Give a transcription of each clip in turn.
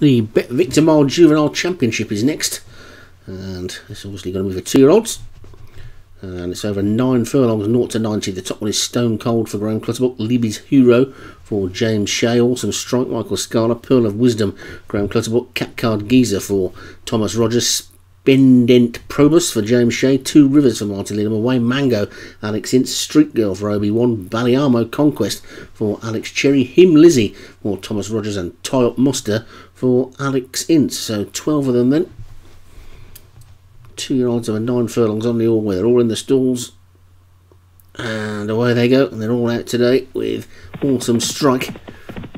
The Victor Mile Juvenile Championship is next, and it's obviously going to be for two-year-olds. And it's over nine furlongs, 0 to 90. The top one is Stone Cold for Graham Clutterbuck. Libby's Hero for James Shea. Awesome Strike, Michael Scala. Pearl of Wisdom, Graham Clutterbuck. Cat Card Geezer for Thomas Rogers. Spendent Probus for James Shea, Two Rivers for Martin Leadham, Away Mango, Alex Ince, Street Girl for Obi-Wan, Ballyarmo Conquest for Alex Cherry, Him Lizzie for Thomas Rogers, and Tie Up Muster for Alex Ince. So 12 of them then. Two year olds over nine furlongs on the all where they're all in the stalls. And away they go, and they're all out today with Awesome Strike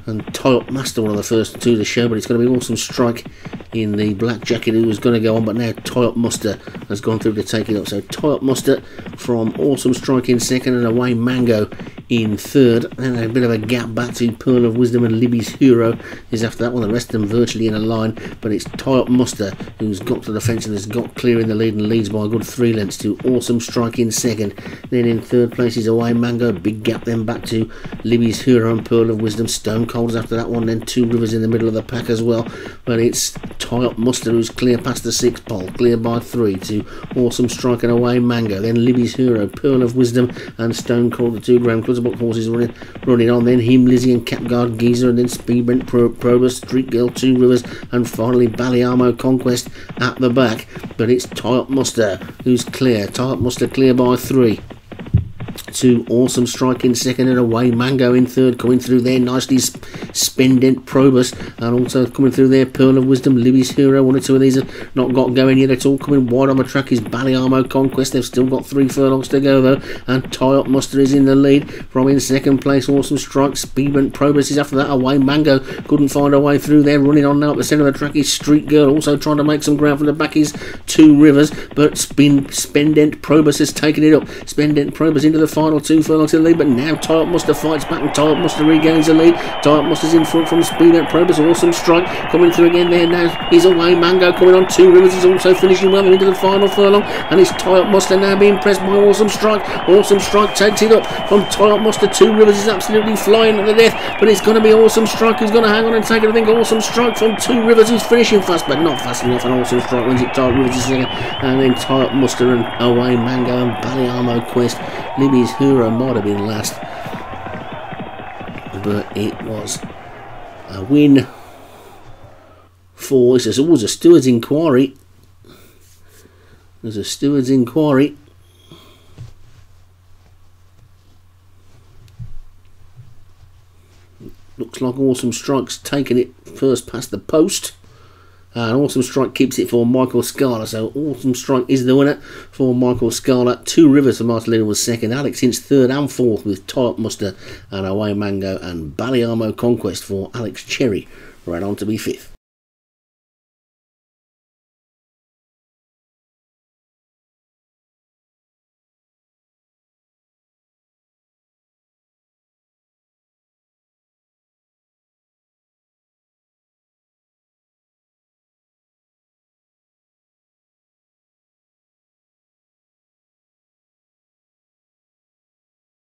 and Tie Up Master, one of the first two to show, but it's going to be Awesome Strike in the black jacket who was going to go on, but now Tie Up Muster has gone through to take it up. So Tie Up Muster from Awesome Strike in second and away Mango in third. And a bit of a gap back to Pearl of Wisdom and Libby's Hero is after that one. The rest of them virtually in a line, but it's Tie Up Muster who's got to the fence and has got clear in the lead and leads by a good three lengths to Awesome Strike in second. Then in third place is away Mango, big gap then back to Libby's Hero and Pearl of Wisdom. Stone Cold after that one, then Two Rivers in the middle of the pack as well. But it's tie up Muster, who's clear past the sixth pole, clear by three to Awesome Striking Away Mango, then Libby's Hero, Pearl of Wisdom, and Stone Cold, the two Graham Clutterbuck horses running running on, then him, Lizzie, and Capguard Geezer, and then Speedbrent Pro, Probus, Street Girl, Two Rivers, and finally Ballyarmo Conquest at the back. But it's Tie Up Muster, who's clear, Tie Up Muster clear by three to Awesome Strike in second and away. Mango in third coming through there nicely. Spendent Probus and also coming through there Pearl of Wisdom Libby's Hero one or two of these have not got going yet at all. Coming wide on the track is Ballyarmo Conquest. They've still got three furlongs to go though and Tie Up Muster is in the lead. From in second place Awesome Strike Spendent Probus is after that away. Mango couldn't find a way through there. Running on now at the centre of the track is Street Girl. Also trying to make some ground from the back is Two Rivers but Spin Spendent Probus has taken it up. Spendent Probus into the final two furlongs to the lead, but now Up Muster fights back and Up Muster regains the lead. Up Muster's in front from Speed Up Probus, awesome strike coming through again there now. He's away, Mango coming on two rivers is also finishing well into the final furlong, and it's Up Muster now being pressed by Awesome Strike. Awesome Strike takes it up from Up Muster. Two rivers is absolutely flying at the death, but it's going to be Awesome Strike who's going to hang on and take it. I think Awesome Strike from Two Rivers who's finishing fast, but not fast enough, and Awesome Strike wins it. Up Rivers is second, and then Up Muster and away Mango and Ballyarmo Quest. Libby's Hero might have been last, but it was a win for. There's always a steward's inquiry. There's a steward's inquiry. Looks like Awesome Strike's taking it first past the post. Uh, and Awesome Strike keeps it for Michael Scala. So Awesome Strike is the winner for Michael Scala. Two Rivers for Martin was second. Alex Ince third and fourth with Up Muster and Away Mango and Ballyarmo Conquest for Alex Cherry. Right on to be fifth.